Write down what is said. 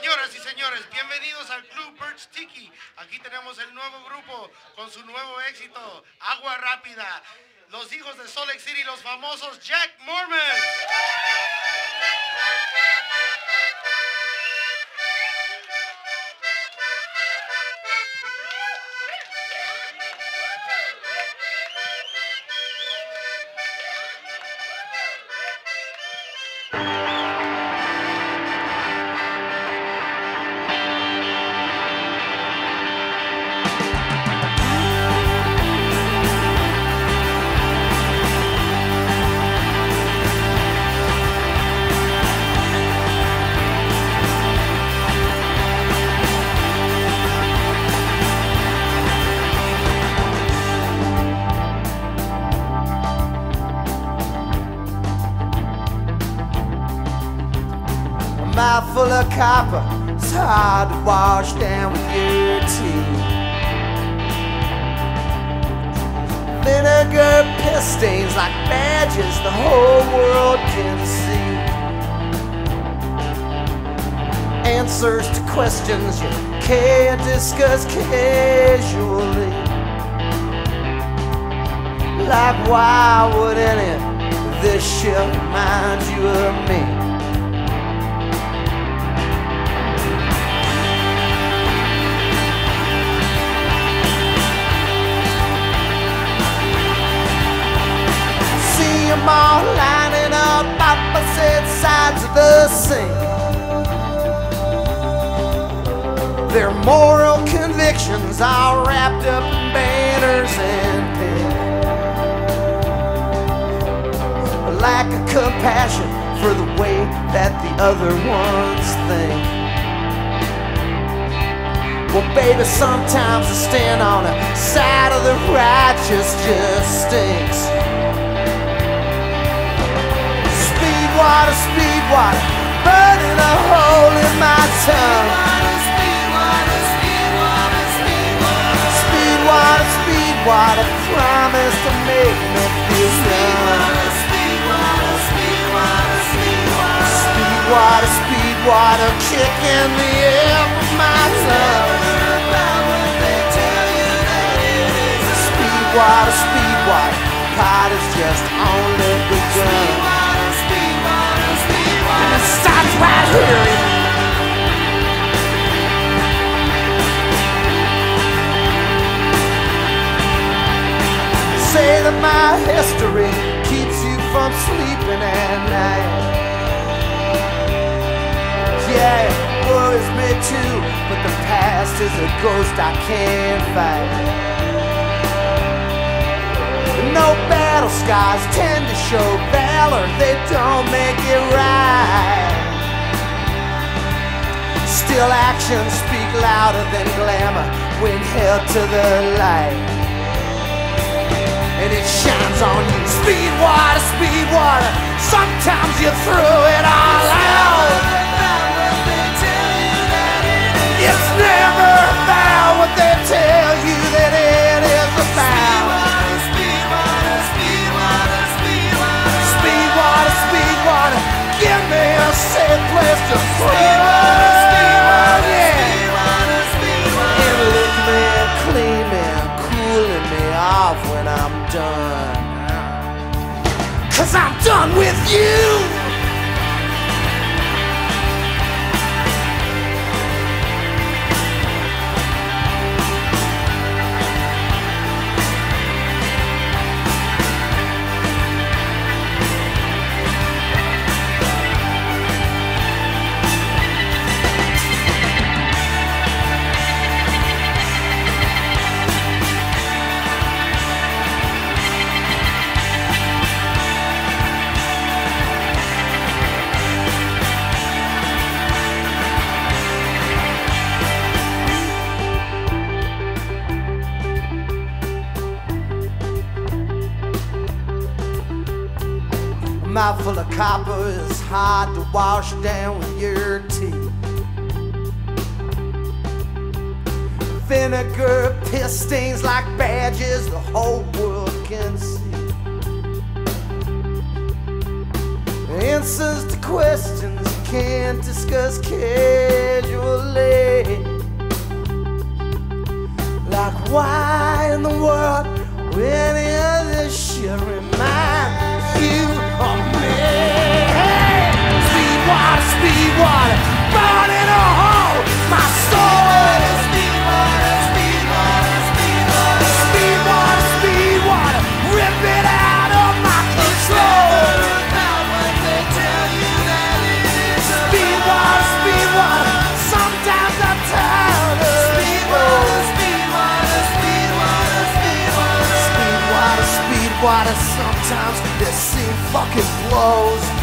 Señoras y señores, bienvenidos al Club Birch Tiki. Aquí tenemos el nuevo grupo con su nuevo éxito, Agua Rápida. Los hijos de Salt City, los famosos Jack Mormon. A mouthful of copper, it's hard to wash down with your teeth. Vinegar piss stains like badges the whole world can see. Answers to questions you can't discuss casually. Like why would any this shit remind you of me? All lining up opposite sides of the sink. Their moral convictions are wrapped up in banners and pins. A lack of compassion for the way that the other ones think. Well, baby, sometimes to stand on the side of the righteous just stinks. Water, burning a hole in my tongue. Speed water, speed water, promise to make me feel young. Speed water, speed water, kicking the air from my lungs. Speed water, speed water, pot is just only my history keeps you from sleeping at night. Yeah, it worries me too, but the past is a ghost I can't fight. No battle scars tend to show valor, they don't make it right. Still actions speak louder than glamour when held to the light. And it shines on you. Speed water, speed water. Sometimes you throw it all out. It's never about what they tell you that it is about. Speed water, speed water. speed water, speed water. Give me a safe place to float. Cause I'm done with you. Mouthful of copper is hard to wash down with your teeth. Vinegar piss stains like badges the whole world can see. Answers to questions you can't discuss casually. Like why in the world water. Sometimes this scene fucking blows.